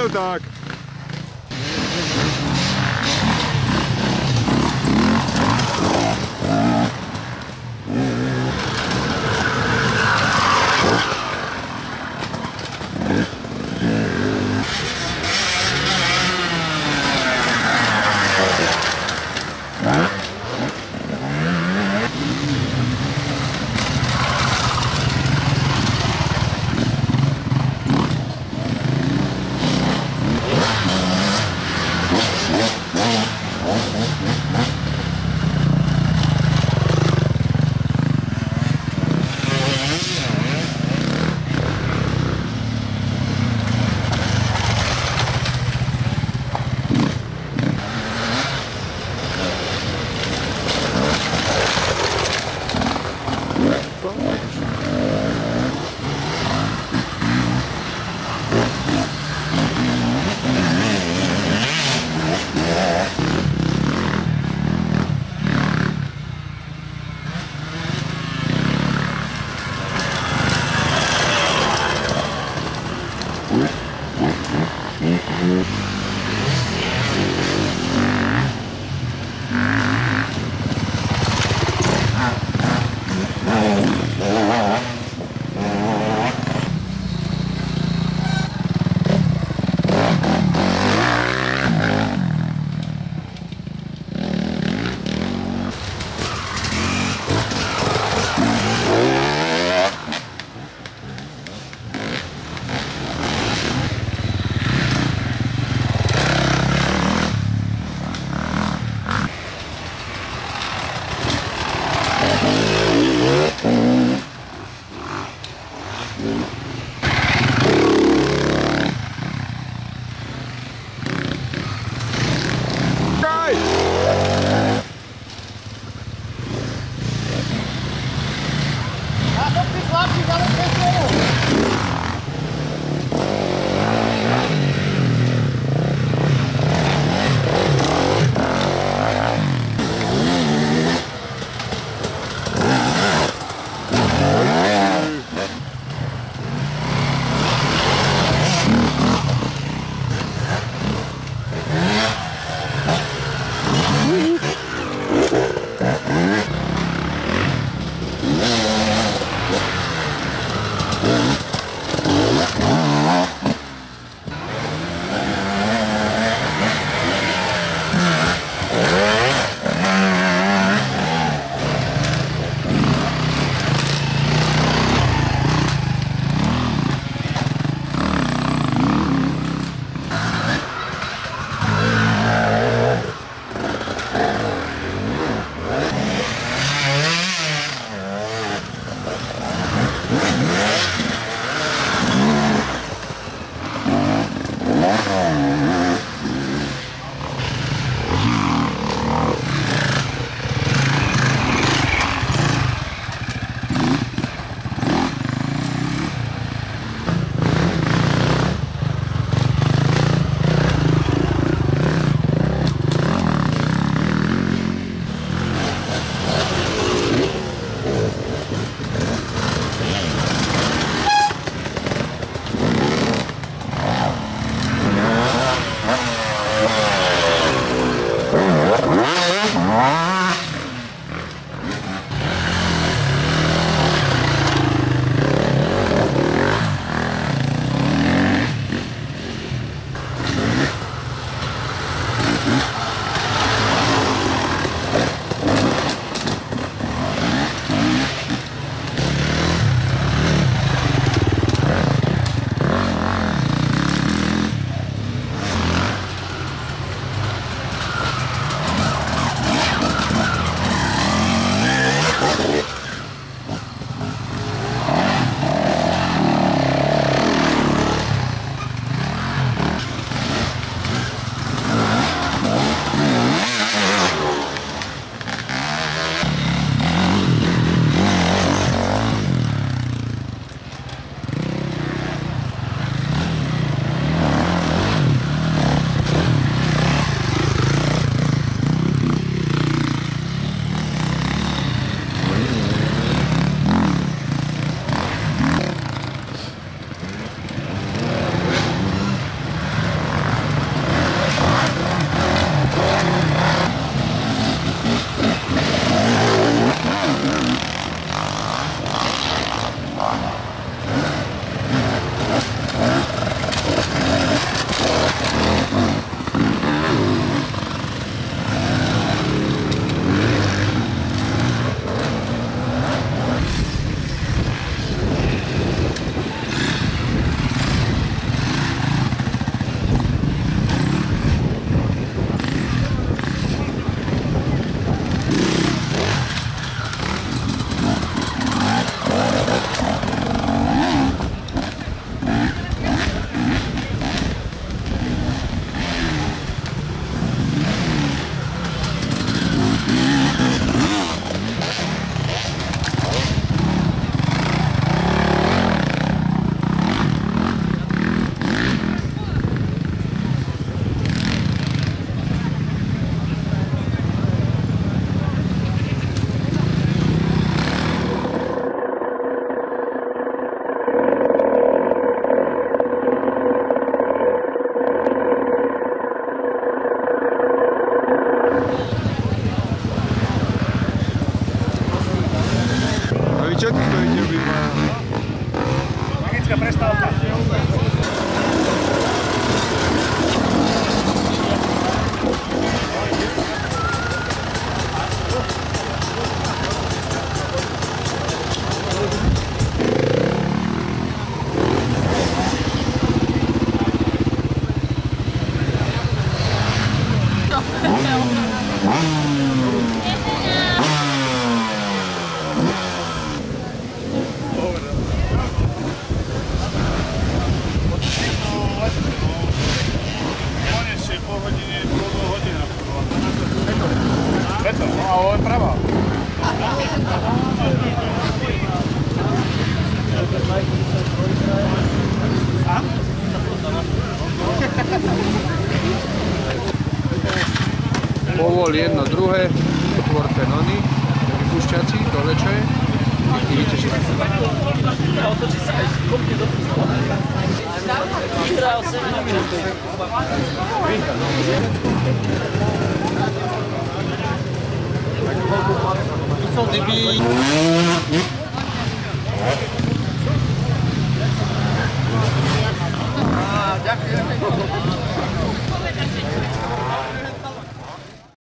Apresie tak.